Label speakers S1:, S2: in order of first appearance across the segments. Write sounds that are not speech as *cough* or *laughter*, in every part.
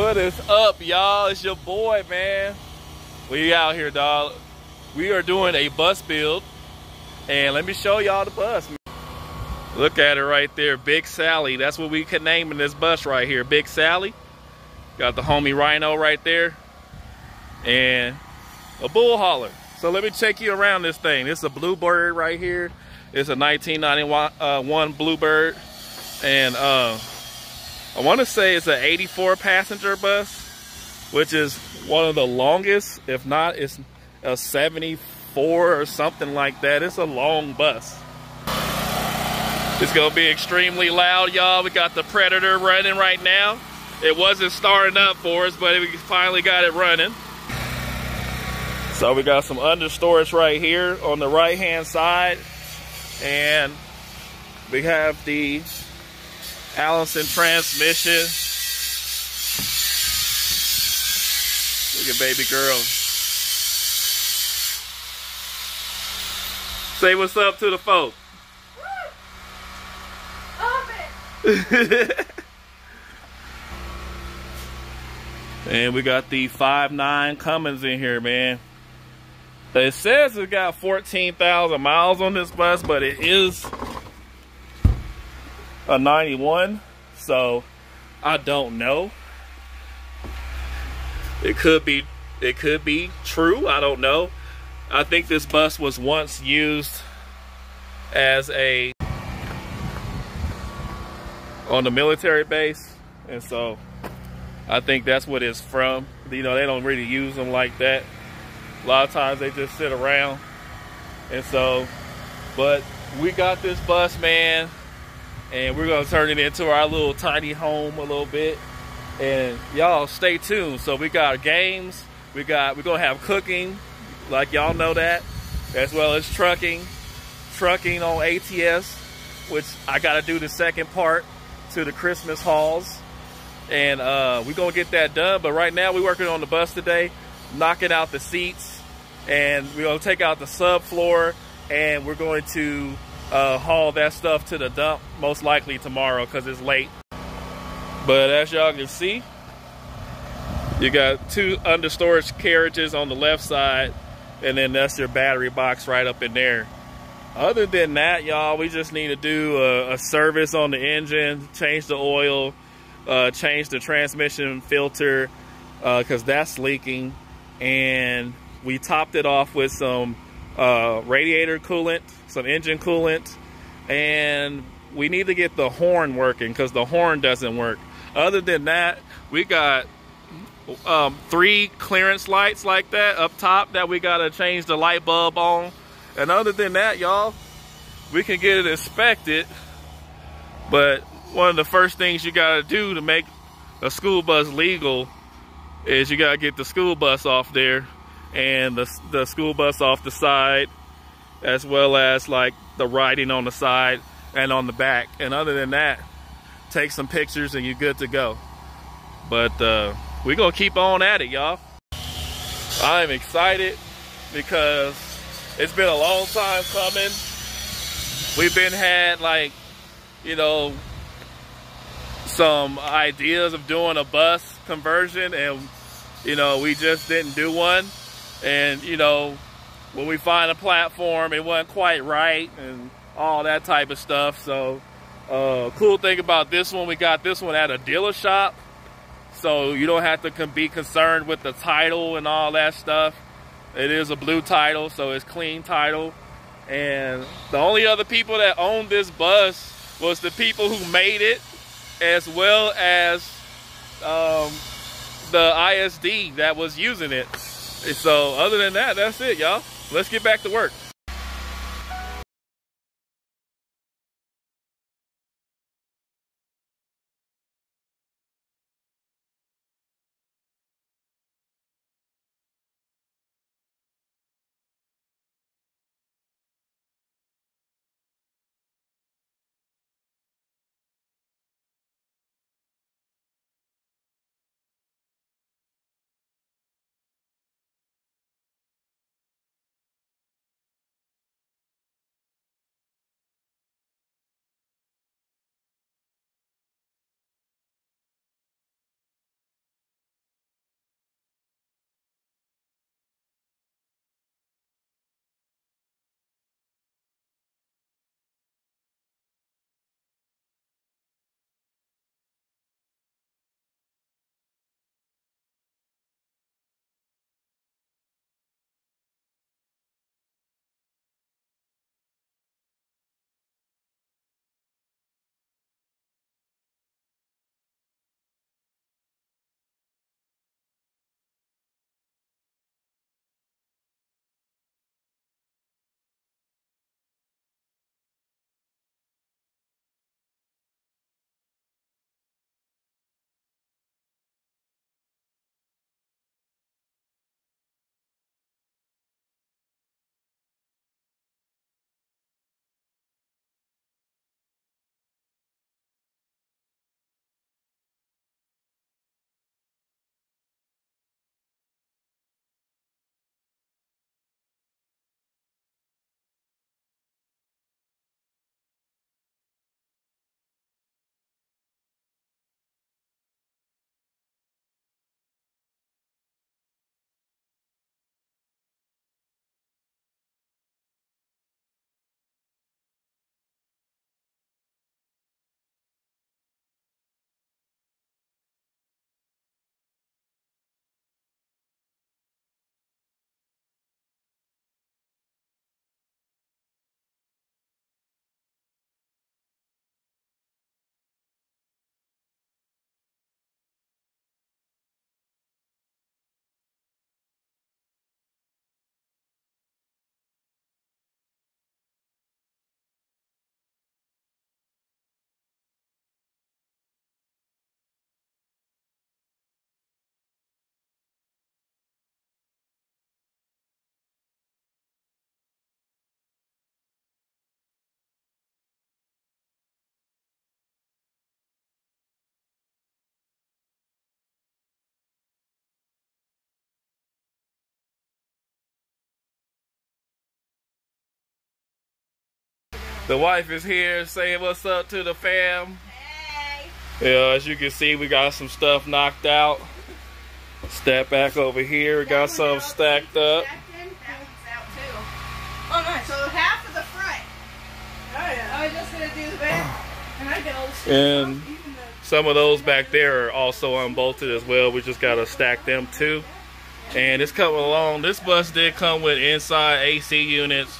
S1: What is up, y'all? It's your boy, man. We out here, dog. We are doing a bus build. And let me show y'all the bus. Look at it right there. Big Sally. That's what we could name in this bus right here. Big Sally. Got the homie Rhino right there. And a bull hauler. So let me take you around this thing. This is a Bluebird right here. It's a 1991 uh, Bluebird. And uh, I want to say it's an 84 passenger bus, which is one of the longest, if not, it's a 74 or something like that. It's a long bus. It's gonna be extremely loud, y'all. We got the Predator running right now. It wasn't starting up for us, but we finally got it running. So we got some under storage right here on the right hand side. And we have the Allison transmission. Look at baby girl. Say what's up to the folks. *laughs* and we got the 5.9 Cummins in here, man. It says it got 14,000 miles on this bus, but it is a 91. So I don't know. It could be it could be true. I don't know. I think this bus was once used as a on the military base and so I think that's what it's from. You know, they don't really use them like that. A lot of times they just sit around. And so, but we got this bus, man, and we're gonna turn it into our little tiny home a little bit. And y'all stay tuned. So we got games, we got we're gonna have cooking, like y'all know that, as well as trucking, trucking on ATS, which I gotta do the second part to the Christmas hauls. And uh, we're gonna get that done. But right now we're working on the bus today knocking out the seats and we're to take out the subfloor and we're going to uh, haul that stuff to the dump most likely tomorrow because it's late. But as y'all can see, you got two under storage carriages on the left side and then that's your battery box right up in there. Other than that, y'all, we just need to do a, a service on the engine, change the oil, uh, change the transmission filter because uh, that's leaking and we topped it off with some uh, radiator coolant, some engine coolant, and we need to get the horn working because the horn doesn't work. Other than that, we got um, three clearance lights like that up top that we got to change the light bulb on. And other than that, y'all, we can get it inspected. But one of the first things you got to do to make a school bus legal is you gotta get the school bus off there and the, the school bus off the side as well as like the writing on the side and on the back. And other than that take some pictures and you're good to go. But uh, we're gonna keep on at it y'all. I'm excited because it's been a long time coming. We've been had like you know some ideas of doing a bus conversion and you know we just didn't do one and you know when we find a platform it wasn't quite right and all that type of stuff. So uh, cool thing about this one we got this one at a dealer shop. So you don't have to be concerned with the title and all that stuff. It is a blue title so it's clean title. And the only other people that owned this bus was the people who made it as well as um, the ISD that was using it. So other than that, that's it, y'all. Let's get back to work. The wife is here saying what's up to the fam.
S2: Hey.
S1: Yeah, as you can see, we got some stuff knocked out. Step back over here. We got some stacked up.
S2: Out too. Oh, nice. So half of the front. Oh, yeah. I was just going to do the back. And I get all.
S1: And some of those back there are also unbolted as well. We just got to stack them too. And it's coming along. This bus did come with inside AC units.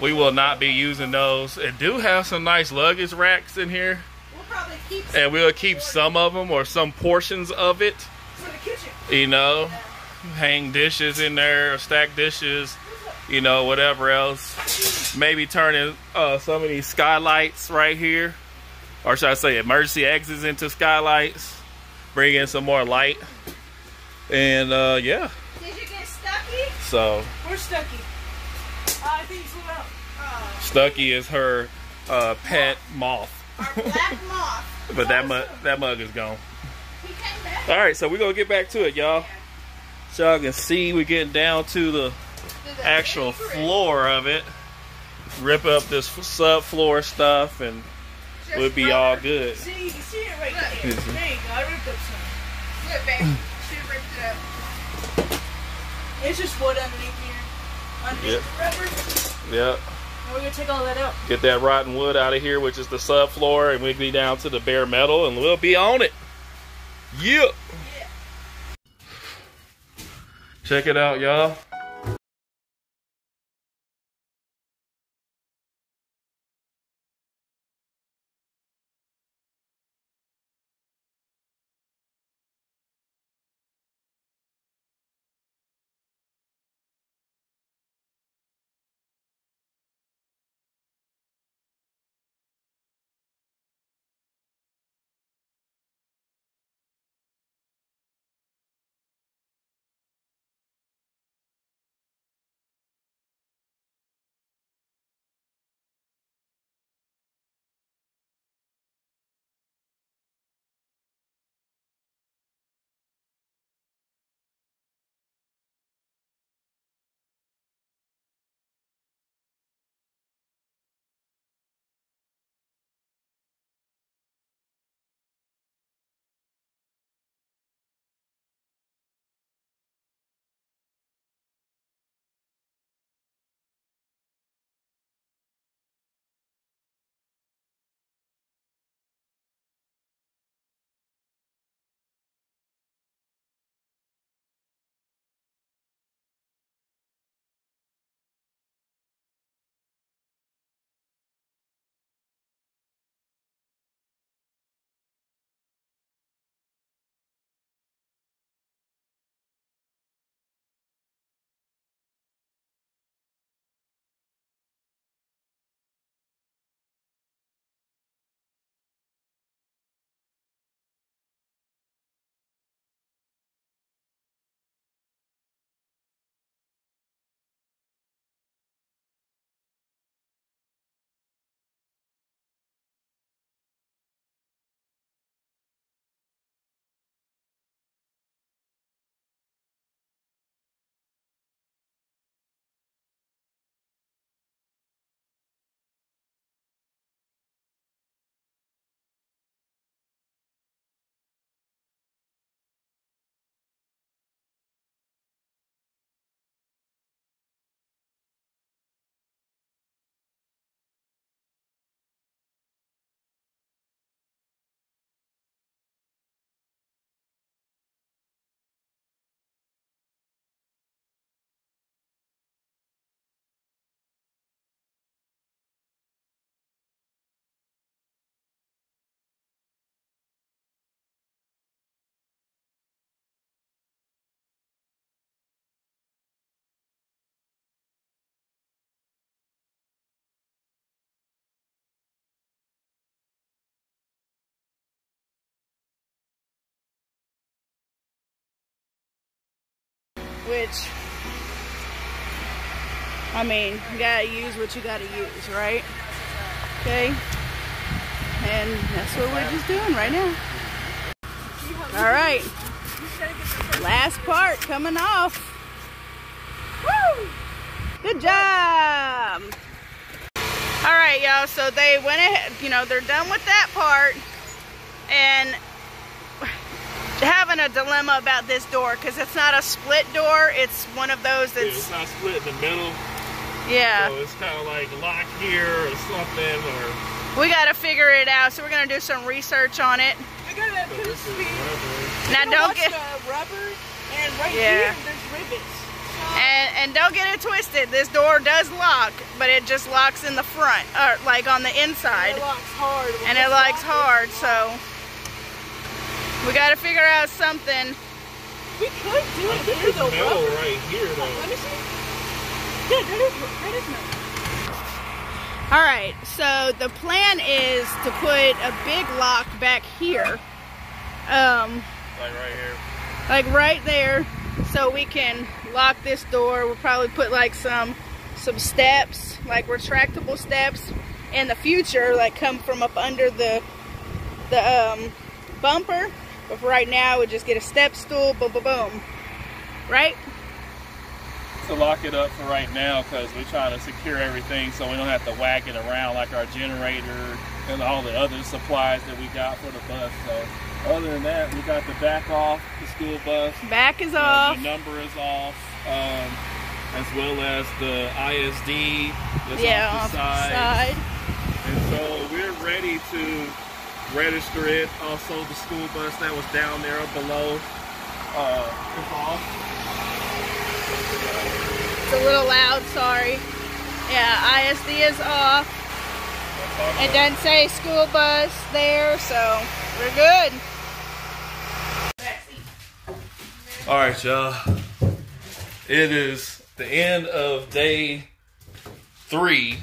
S1: We will not be using those. It do have some nice luggage racks in here.
S2: We'll probably keep some
S1: And we'll keep some of them or some portions of it.
S2: for the kitchen.
S1: You know, hang dishes in there, stack dishes, you know, whatever else. Maybe turning uh, some of these skylights right here, or should I say emergency exits into skylights. Bring in some more light. And uh, yeah,
S2: Did you get Stucky?
S1: so
S2: Where's Stucky? Uh, I think he flew out.
S1: Stucky is her uh, pet moth.
S2: Our black *laughs* moth.
S1: But that mug, that mug is gone.
S2: He came back.
S1: All right, so we're gonna get back to it, y'all. So y'all can see we're getting down to the
S2: the
S1: actual
S2: favorite.
S1: floor of it. Rip up this subfloor stuff and
S2: Just
S1: we'll be all good.
S2: See, you see it right there. There you go. I ripped up some. Look, babe. She ripped it up. It's just wood underneath here. Underneath
S1: Yep.
S2: the rubber.
S1: Yep.
S2: We're gonna take all that out.
S1: Get that rotten wood out of here, which is the subfloor, and we'll be down to the bare metal and we'll be on it. Yeah.
S2: Yeah.
S1: Check it out, y'all.
S2: Which, I mean, you gotta use what you gotta use, right? Okay? And that's what we're just doing right now. All right. Last part coming off. Woo! Good job. All right, y'all. So they went ahead. You know, they're done with that part, and having a dilemma about this door because it's not a split door. It's one of those
S1: Yeah,
S2: that's
S1: it's not split in the middle,
S2: yeah.
S1: so it's kind of like locked here or something, or
S2: We got to figure it out. So we're gonna do some research on it.
S3: I gotta
S1: so
S3: put
S1: this is
S3: speed.
S1: rubber.
S2: Now
S3: You
S2: don't
S3: watch
S2: get
S3: the rubber, and right
S2: Yeah.
S3: here there's rivets.
S2: and and don't get it twisted. This door does lock, but it just locks in the front or like on the inside.
S3: It locks hard.
S2: And it
S3: locks
S2: hard
S3: it's
S2: so we got to figure out something.
S3: We could do it
S1: think
S3: through
S1: it's
S3: the
S1: metal
S3: rubber.
S1: right here
S3: Let
S1: though.
S3: me see. Yeah, that is that is metal.
S2: all right so the plan is to put a big lock back here um
S1: Like right here.
S2: like right there so we can lock this door we'll probably put like some some steps like retractable steps in the future like come from up under the the um bumper but for right now we just get a step stool boom boom boom right
S1: To lock it up for right now because we're trying to secure everything so we don't have to whack it around like our generator and all the other supplies that we got for the bus. So other than that, we got the back off the school bus.
S2: back is
S1: Uh,
S2: off
S1: The number is off, um, as well as the ISD that's
S2: yeah
S1: off
S2: off
S1: the
S2: the
S1: side.
S2: side
S1: And so we're ready to register it. Also, the school bus that was down there below uh, is off.
S2: it's a little loud sorry yeah isd is off it doesn't say school bus there so we're good
S1: All right, y'all. It is the end of day three.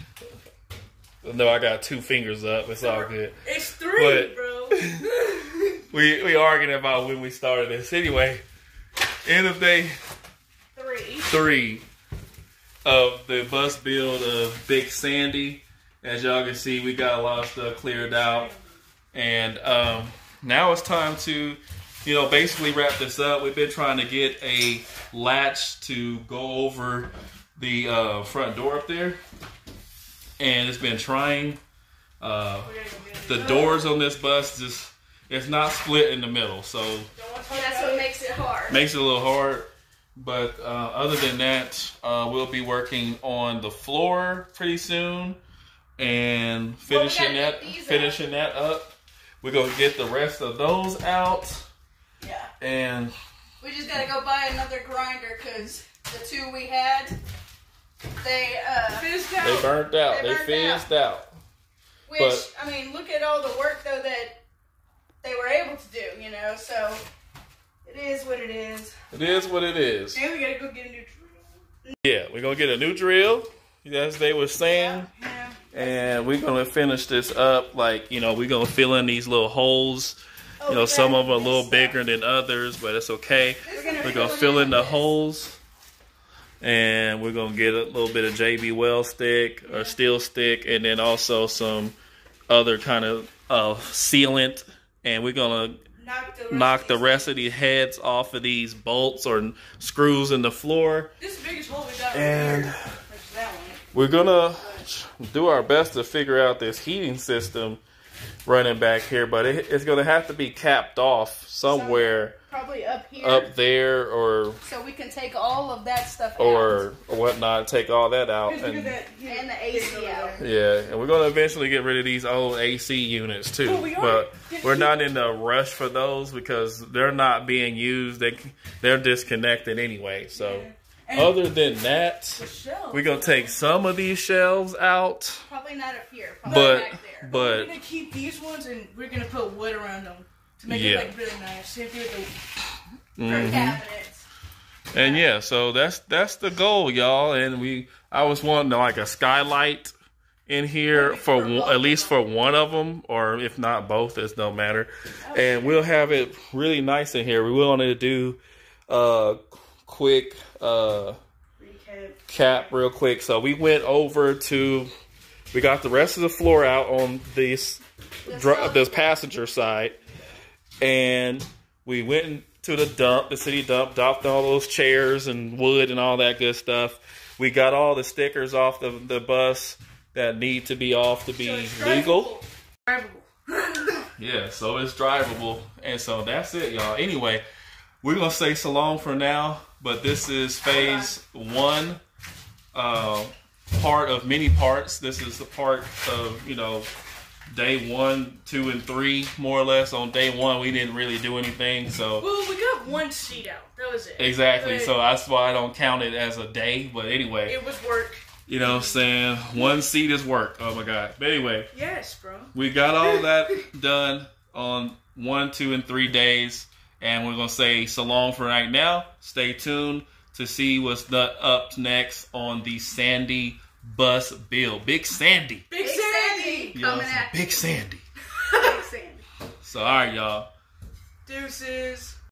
S1: No, I got two fingers up. It's all good.
S3: It's three,
S1: But-
S3: bro. *laughs*
S1: We we arguing about when we started this. Anyway, end of day
S2: three
S1: three of the bus build of Big Sandy. As y'all can see, we got a lot of stuff cleared out, and um, now it's time to, you know, basically wrap this up. We've been trying to get a latch to go over the uh, front door up there, and it's been trying. Uh, the doors on this bus just it's not split in the middle, so
S2: that's what makes it hard
S1: makes it a little hard. But uh, other than that, uh, we'll be working on the floor pretty soon and finishing
S2: gotta get
S1: that finishing that up. We're gonna get the rest of those out
S2: yeah
S1: and
S2: We just gotta go buy another grinder because the two we had, they uh,
S3: Fizzed
S1: they
S3: out.
S1: burnt out.
S2: They
S1: They,
S2: burnt
S1: fizzed out.
S2: which
S1: But-
S2: I mean, look at all the work though that they were able to do, you know. So it is what it is.
S1: It is what it is.
S3: And we gotta go get a new drill.
S1: Yeah, we're gonna get a new drill, as they were saying.
S3: Yeah.
S1: And we're gonna finish this up like, you know, we're gonna fill in these little holes. You know, some of them are a little bigger than others, but it's okay.
S2: We're gonna,
S1: We're gonna fill in the holes, and we're gonna get a little bit of JB Weld stick or steel stick, and then also some other kind of uh, sealant. And we're gonna
S3: Knock the
S1: knock the rest of these heads off of these bolts or screws in the floor.
S3: This is the biggest hole we got.
S1: And-
S3: right here. Which is that one.
S1: We're gonna do our best to figure out this heating system running back here, but it, it's gonna have to be capped off somewhere
S2: probably up here,
S1: up there or
S2: so we can take all of that stuff
S1: or whatnot. Take all that out
S3: Just look at
S1: and
S3: that.
S2: out and the AC out.
S1: yeah, and we're gonna eventually get rid of these old AC units too.
S3: Well, we
S1: but we're not in a rush for those because they're not being used. They they're disconnected anyway. So
S3: And
S1: other than that, we're gonna take some of these shelves out.
S2: Probably not up here. Probably
S1: But
S2: back there.
S1: but
S3: we're gonna keep these ones and we're gonna put wood around them to make
S1: Yeah.
S3: it like really nice. Same thing with the
S2: for
S1: Mhm.
S2: cabinets.
S1: And yeah, so that's that's the goal, y'all. And we, I was wanting like a skylight in here for one, at least for one of them, or if not both, it don't matter. And we'll have it really nice in here. We wanted to do a quick uh,
S3: recap.
S1: cap real quick. So we went over to, we got the rest of the floor out on this dr- this passenger side, and we went to the dump, the city dump, dumped all those chairs and wood and all that good stuff. We got all the stickers off the, the bus that need to be off to be
S3: So it's
S1: legal.
S3: drivable. Drivable.
S1: Yeah, so it's drivable. And so that's it, y'all. Anyway, we're gonna say so long for now, but this is phase one, uh, part of many parts. This is the part of, you know, day one, two, and three, more or less. On day one, we didn't really do anything, so
S3: Well, we got one seat out. That was it.
S1: exactly.
S3: But
S1: So that's why I don't count it as a day. But anyway,
S3: it was work.
S1: you know what I'm saying? One seat is work. Oh my god. But anyway,
S3: Yes, bro.
S1: we got all *laughs* that done on one, two, and three days, and we're gonna say so long for right now. Stay tuned to see what's the, up next on the Sandy Bus Bill. Big Sandy.
S2: Big
S3: Sandy.
S2: Sandy.
S1: You know,
S2: Coming at
S1: Big Sandy. *laughs*
S2: Big Sandy.
S1: So all right, y'all.
S3: Deuces.